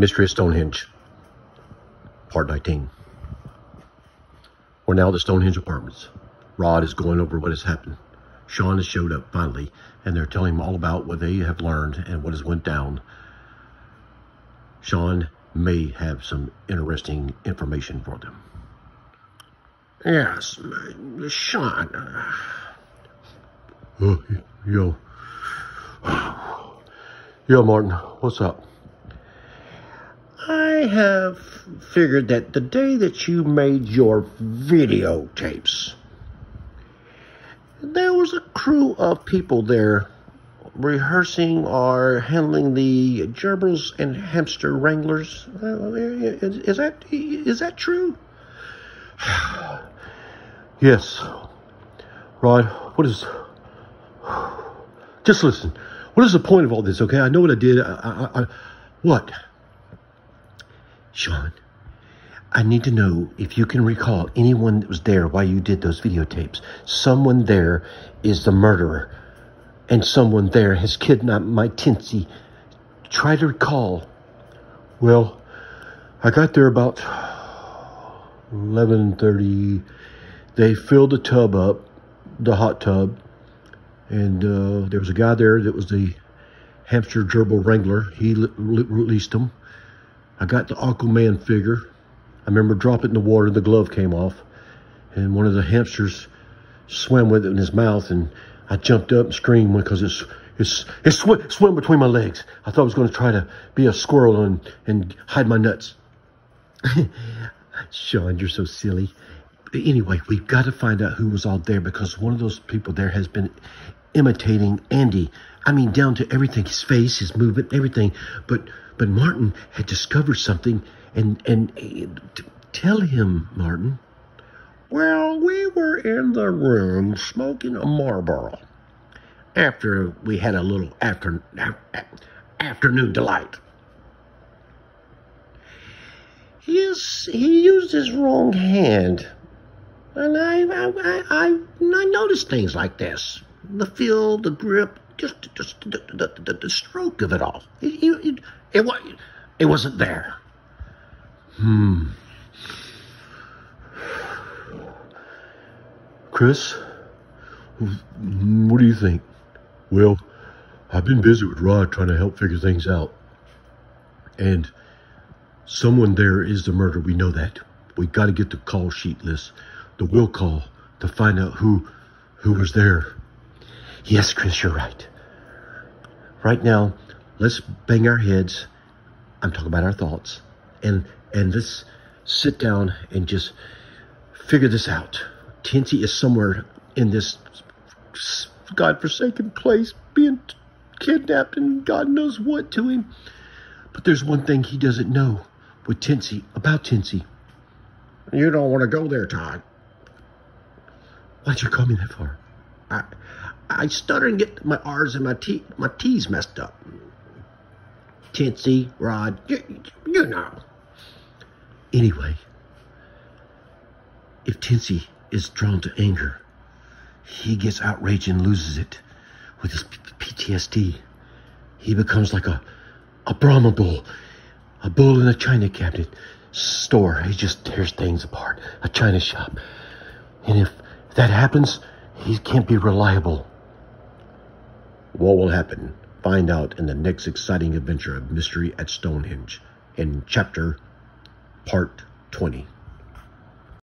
Mystery of Stonehenge, Part 19. We're now at the Stonehenge Apartments. Rod is going over what has happened. Sean has showed up finally, and they're telling him all about what they have learned and what has went down. Sean may have some interesting information for them. Yes, Sean. Oh, yo. Yo, Martin, what's up? I have figured that the day that you made your videotapes, there was a crew of people there rehearsing or handling the gerbils and hamster wranglers. Is, that is that true? yes. Rod, what is... Just listen. What is the point of all this, okay? I know what I did. I, I, I, what? Sean, I need to know if you can recall anyone that was there while you did those videotapes. Someone there is the murderer, and someone there has kidnapped my Tinsy. Try to recall. Well, I got there about 11.30. They filled the tub up, the hot tub, and uh, there was a guy there that was the hamster gerbil wrangler. He released them. I got the Aquaman figure. I remember dropping it in the water the glove came off. And one of the hamsters swam with it in his mouth and I jumped up and screamed because it's, it's, it sw swam between my legs. I thought I was going to try to be a squirrel and, and hide my nuts. Sean, you're so silly. Anyway, we've got to find out who was all there because one of those people there has been imitating Andy. I mean, down to everything, his face, his movement, everything. But but Martin had discovered something, and and uh, tell him, Martin. Well, we were in the room smoking a Marlboro after we had a little after, afternoon delight. Yes, he used his wrong hand. And I, I, I, I noticed things like this. The feel, the grip, just, just the, the, the, stroke of it all. It, it, it, it, it wasn't there. Hmm. Chris, what do you think? Well, I've been busy with Rod trying to help figure things out. And someone there is the murderer. We know that. We got to get the call sheet list, the will call, to find out who who was there. Yes, Chris, you're right. Right now, let's bang our heads. I'm talking about our thoughts. And and let's sit down and just figure this out. Tinsy is somewhere in this godforsaken place being kidnapped and God knows what to him. But there's one thing he doesn't know with Tinsy, about Tinsy. You don't want to go there, Todd. Why'd you call me that for? I, I stutter and get my R's and my T, my T's messed up. Tinsy, Rod, you, you know. Anyway, if Tinsy is drawn to anger, he gets outraged and loses it with his PTSD. He becomes like a, a Brahma bull, a bull in a china cabinet store. He just tears things apart, a china shop. And if that happens, he can't be reliable. What will happen? Find out in the next exciting adventure of Mystery at Stonehenge in chapter part 20.